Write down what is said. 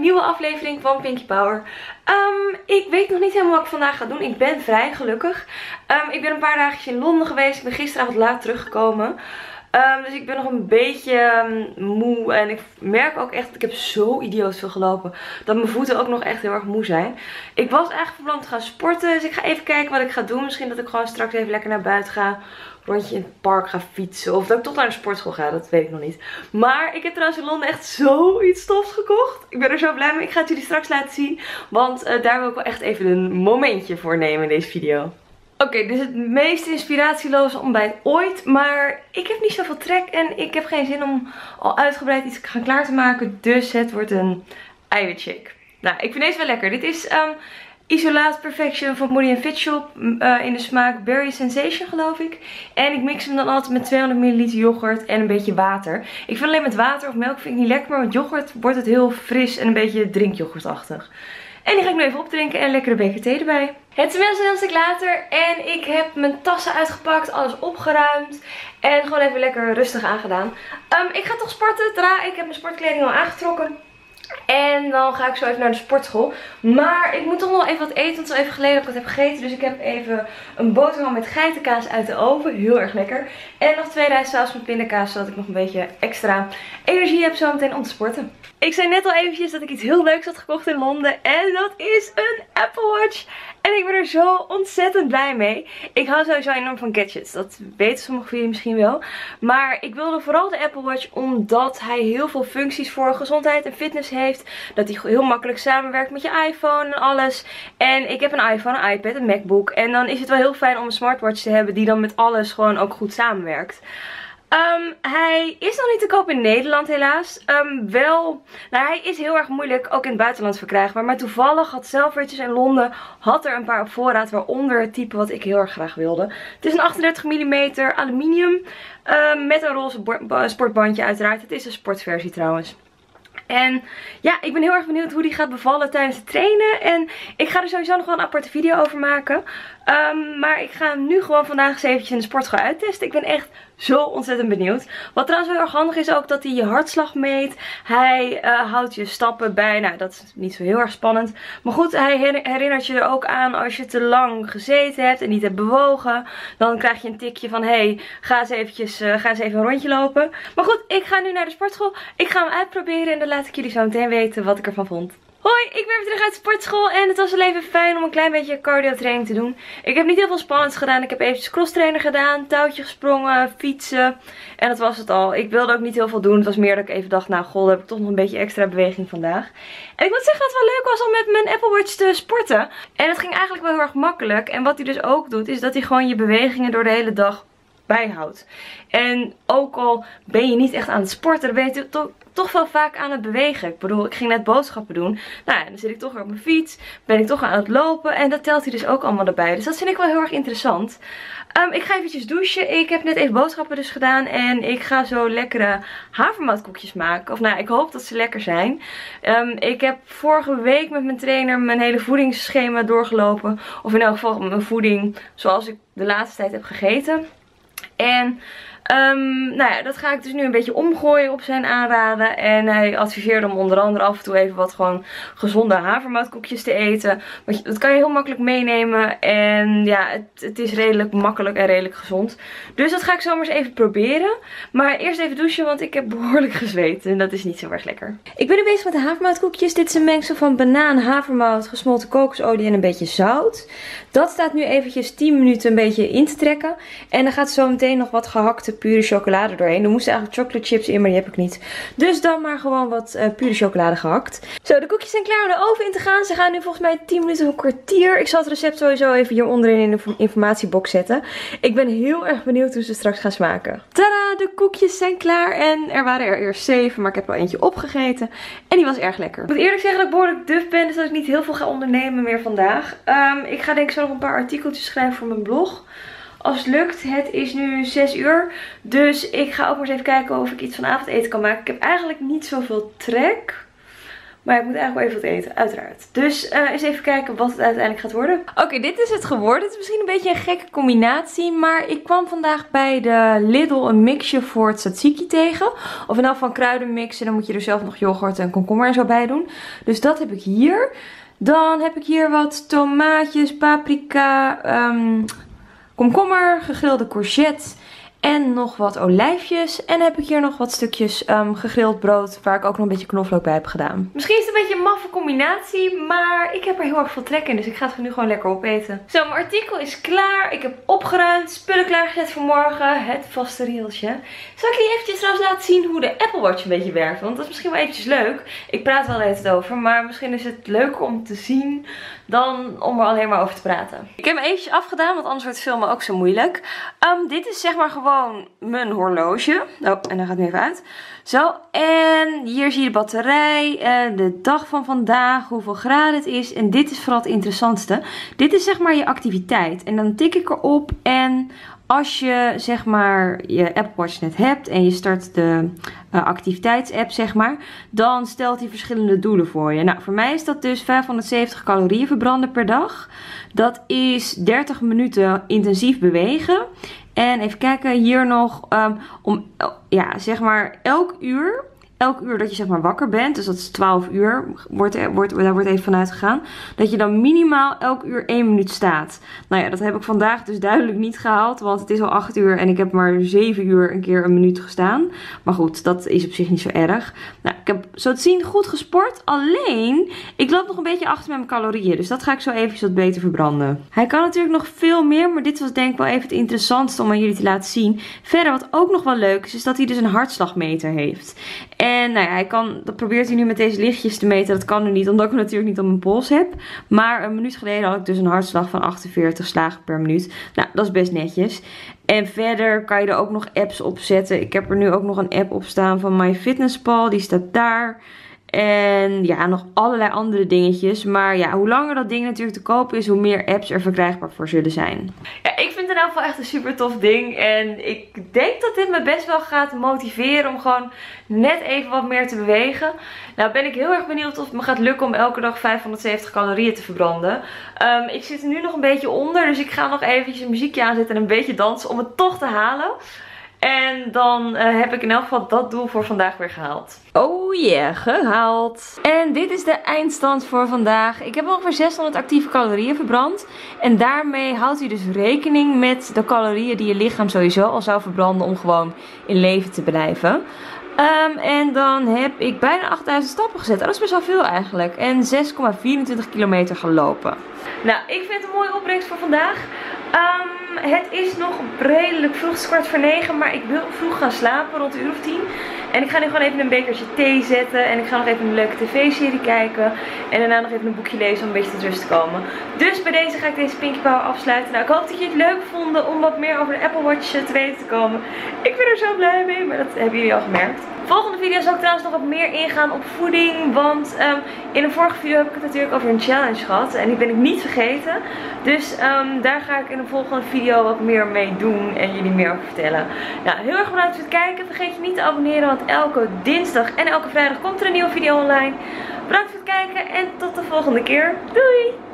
nieuwe aflevering van Pinky Power. Ehm, ik weet nog niet helemaal wat ik vandaag ga doen. Ik ben vrij gelukkig. Ehm, ik ben een paar dagjes in Londen geweest. Ik ben gisteravond laat teruggekomen. Um, dus ik ben nog een beetje moe. En ik merk ook echt, ik heb zo idioot veel gelopen. Dat mijn voeten ook nog echt heel erg moe zijn. Ik was eigenlijk van plan te gaan sporten. Dus ik ga even kijken wat ik ga doen. Misschien dat ik gewoon straks even lekker naar buiten ga rondje in het park ga fietsen. Of dat ik toch naar de sportschool ga, dat weet ik nog niet. Maar ik heb trouwens in Londen echt zoiets stofs gekocht. Ik ben er zo blij mee. Ik ga het jullie straks laten zien. Want uh, daar wil ik wel echt even een momentje voor nemen in deze video. Oké, dit is het meest inspiratieloze ontbijt ooit. Maar ik heb niet zoveel trek en ik heb geen zin om al uitgebreid iets gaan klaar te maken. Dus het wordt een eiwitshake. Nou, ik vind deze wel lekker. Dit is um, Isolaat Perfection van Moody Fit Shop uh, in de smaak Berry Sensation geloof ik. En ik mix hem dan altijd met 200 ml yoghurt en een beetje water. Ik vind alleen met water of melk vind ik niet lekker, maar met yoghurt wordt het heel fris en een beetje drinkyoghurtachtig. En die ga ik nu even opdrinken en lekkere beker thee erbij. Het is inmiddels een stuk later en ik heb mijn tassen uitgepakt, alles opgeruimd en gewoon even lekker rustig aangedaan. Um, ik ga toch sporten, tada, ik heb mijn sportkleding al aangetrokken. En dan ga ik zo even naar de sportschool. Maar ik moet toch nog even wat eten. Want het even geleden dat ik wat heb gegeten. Dus ik heb even een boterham met geitenkaas uit de oven. Heel erg lekker. En nog twee rijstsaus met pindakaas. Zodat ik nog een beetje extra energie heb zo meteen om te sporten. Ik zei net al eventjes dat ik iets heel leuks had gekocht in Londen. En dat is een Apple Watch. En ik ben er zo ontzettend blij mee. Ik hou sowieso enorm van gadgets. Dat weten sommigen van jullie misschien wel. Maar ik wilde vooral de Apple Watch omdat hij heel veel functies voor gezondheid en fitness heeft. Dat hij heel makkelijk samenwerkt met je iPhone en alles. En ik heb een iPhone, een iPad, een MacBook. En dan is het wel heel fijn om een smartwatch te hebben die dan met alles gewoon ook goed samenwerkt. Um, hij is nog niet te koop in Nederland helaas. Um, wel, nou hij is heel erg moeilijk ook in het buitenland verkrijgbaar. Maar toevallig had Selfridges in Londen had er een paar op voorraad. Waaronder het type wat ik heel erg graag wilde. Het is een 38 mm aluminium um, met een roze sportbandje uiteraard. Het is een sportversie trouwens. En ja, ik ben heel erg benieuwd hoe die gaat bevallen tijdens het trainen. En ik ga er sowieso nog wel een aparte video over maken. Um, maar ik ga hem nu gewoon vandaag eens eventjes in de sportschool uittesten. Ik ben echt zo ontzettend benieuwd. Wat trouwens wel erg handig is ook dat hij je hartslag meet. Hij uh, houdt je stappen bij. Nou, dat is niet zo heel erg spannend. Maar goed, hij herinnert je er ook aan als je te lang gezeten hebt en niet hebt bewogen. Dan krijg je een tikje van, hey, ga eens, eventjes, uh, ga eens even een rondje lopen. Maar goed, ik ga nu naar de sportschool. Ik ga hem uitproberen en dan laat ik jullie zo meteen weten wat ik ervan vond. Hoi, ik ben weer terug uit sportschool en het was wel even fijn om een klein beetje cardio training te doen. Ik heb niet heel veel spannends gedaan. Ik heb eventjes cross trainer gedaan, touwtje gesprongen, fietsen en dat was het al. Ik wilde ook niet heel veel doen. Het was meer dat ik even dacht, nou god, heb ik toch nog een beetje extra beweging vandaag. En ik moet zeggen dat het wel leuk was om met mijn Apple Watch te sporten. En het ging eigenlijk wel heel erg makkelijk. En wat hij dus ook doet, is dat hij gewoon je bewegingen door de hele dag bijhoudt. En ook al ben je niet echt aan het sporten, dan ben je toch, toch wel vaak aan het bewegen. Ik bedoel, ik ging net boodschappen doen. Nou, dan zit ik toch op mijn fiets, ben ik toch aan het lopen en dat telt hij dus ook allemaal erbij. Dus dat vind ik wel heel erg interessant. Um, ik ga eventjes douchen. Ik heb net even boodschappen dus gedaan en ik ga zo lekkere havermoutkoekjes maken. Of nou, ik hoop dat ze lekker zijn. Um, ik heb vorige week met mijn trainer mijn hele voedingsschema doorgelopen. Of in elk geval mijn voeding zoals ik de laatste tijd heb gegeten. En Um, nou ja, dat ga ik dus nu een beetje omgooien op zijn aanraden. En hij adviseerde om onder andere af en toe even wat gewoon gezonde havermoutkoekjes te eten. Want dat kan je heel makkelijk meenemen. En ja, het, het, is redelijk makkelijk en redelijk gezond. Dus dat ga ik zomaar eens even proberen. Maar eerst even douchen, want ik heb behoorlijk gezweet. En dat is niet zo erg lekker. Ik ben nu bezig met de havermoutkoekjes. Dit is een mengsel van banaan, havermout, gesmolten kokosolie en een beetje zout. Dat staat nu eventjes 10 minuten een beetje in te trekken. En dan gaat zo meteen nog wat gehakte pure chocolade doorheen. Er moesten eigenlijk chocolate chips in, maar die heb ik niet. Dus dan maar gewoon wat uh, pure chocolade gehakt. Zo, de koekjes zijn klaar om de oven in te gaan. Ze gaan nu volgens mij 10 minuten een kwartier. Ik zal het recept sowieso even hier onderin in de informatiebox zetten. Ik ben heel erg benieuwd hoe ze straks gaan smaken. Tada, de koekjes zijn klaar. En er waren er eerst 7, maar ik heb er eentje opgegeten. En die was erg lekker. Ik moet eerlijk zeggen dat ik behoorlijk duf ben, dus dat ik niet heel veel ga ondernemen meer vandaag. Um, ik ga denk ik zo nog een paar artikeltjes schrijven voor mijn blog. Als het lukt, het is nu 6 uur. Dus ik ga ook maar eens even kijken of ik iets vanavond eten kan maken. Ik heb eigenlijk niet zoveel trek. Maar ik moet eigenlijk wel even wat eten, uiteraard. Dus uh, eens even kijken wat het uiteindelijk gaat worden. Oké, dit is het geworden. Het is misschien een beetje een gekke combinatie. Maar ik kwam vandaag bij de Lidl een mixje voor tzatziki tegen. Of in elk van kruidenmix. En dan moet je er zelf nog yoghurt en komkommer en zo bij doen. Dus dat heb ik hier. Dan heb ik hier wat tomaatjes, paprika, um, komkommer, gegrilde courgette en nog wat olijfjes. En heb ik hier nog wat stukjes um, gegrild brood waar ik ook nog een beetje knoflook bij heb gedaan. Misschien is het een beetje een maffe combinatie, maar ik heb er heel erg veel trek in. Dus ik ga het nu gewoon lekker opeten. Zo, mijn artikel is klaar. Ik heb opgeruimd, spullen klaargezet voor morgen. Het vaste rieltje. Zal ik jullie eventjes trouwens laten zien hoe de Apple Watch een beetje werkt? Want dat is misschien wel eventjes leuk. Ik praat wel even over, maar misschien is het leuk om te zien dan om er alleen maar over te praten. Ik heb hem eventjes afgedaan, want anders wordt filmen ook zo moeilijk. Um, dit is zeg maar gewoon mijn horloge. Oh, en dan gaat het even uit. Zo, en hier zie je de batterij, uh, de dag van vandaag, hoeveel graden het is. En dit is vooral het interessantste. Dit is zeg maar je activiteit. En dan tik ik erop en als je zeg maar je Apple Watch net hebt en je start de uh, activiteitsapp zeg maar, dan stelt hij verschillende doelen voor je. Nou, voor mij is dat dus 570 calorieën verbranden per dag. Dat is 30 minuten intensief bewegen. En even kijken, hier nog um, om, ja, zeg maar elk uur elk uur dat je zeg maar wakker bent, dus dat is 12 uur, wordt, wordt, daar wordt even vanuit gegaan, dat je dan minimaal elk uur 1 minuut staat. Nou ja, dat heb ik vandaag dus duidelijk niet gehaald, want het is al 8 uur en ik heb maar 7 uur een keer een minuut gestaan. Maar goed, dat is op zich niet zo erg. Nou, ik heb zo te zien goed gesport, alleen ik loop nog een beetje achter met mijn calorieën, dus dat ga ik zo even wat beter verbranden. Hij kan natuurlijk nog veel meer, maar dit was denk ik wel even het interessantste om aan jullie te laten zien. Verder, wat ook nog wel leuk is, is dat hij dus een hartslagmeter heeft. En nou ja, hij kan, dat probeert hij nu met deze lichtjes te meten. Dat kan nu niet, omdat ik hem natuurlijk niet op mijn pols heb. Maar een minuut geleden had ik dus een hartslag van 48 slagen per minuut. Nou, dat is best netjes. En verder kan je er ook nog apps op zetten. Ik heb er nu ook nog een app op staan van MyFitnessPal. Die staat daar. En ja, nog allerlei andere dingetjes. Maar ja, hoe langer dat ding natuurlijk te koop is, hoe meer apps er verkrijgbaar voor zullen zijn. Ja, ik vind het in ieder geval echt een super tof ding. En ik denk dat dit me best wel gaat motiveren om gewoon net even wat meer te bewegen. Nou ben ik heel erg benieuwd of het me gaat lukken om elke dag 570 calorieën te verbranden. Um, ik zit er nu nog een beetje onder, dus ik ga nog eventjes een muziekje aanzetten en een beetje dansen om het toch te halen. En dan uh, heb ik in elk geval dat doel voor vandaag weer gehaald. Oh yeah, gehaald. En dit is de eindstand voor vandaag. Ik heb ongeveer 600 actieve calorieën verbrand. En daarmee houdt hij dus rekening met de calorieën die je lichaam sowieso al zou verbranden om gewoon in leven te blijven. Um, en dan heb ik bijna 8000 stappen gezet. Dat is best wel veel eigenlijk. En 6,24 kilometer gelopen. Nou, ik vind het een mooie opbrengst voor vandaag. Um, het is nog redelijk vroeg, het is kwart voor negen, maar ik wil vroeg gaan slapen, rond de uur of tien. En ik ga nu gewoon even een bekertje thee zetten en ik ga nog even een leuke tv-serie kijken. En daarna nog even een boekje lezen om een beetje tot rust te komen. Dus bij deze ga ik deze Pinky Power afsluiten. Nou, ik hoop dat jullie het leuk vonden om wat meer over de Apple Watch te weten te komen. Ik ben er zo blij mee, maar dat hebben jullie al gemerkt. Volgende video zal ik trouwens nog wat meer ingaan op voeding. Want um, in een vorige video heb ik het natuurlijk over een challenge gehad. En die ben ik niet vergeten. Dus um, daar ga ik in de volgende video wat meer mee doen. En jullie meer over vertellen. Nou, heel erg bedankt voor het kijken. Vergeet je niet te abonneren. Want elke dinsdag en elke vrijdag komt er een nieuwe video online. Bedankt voor het kijken. En tot de volgende keer. Doei!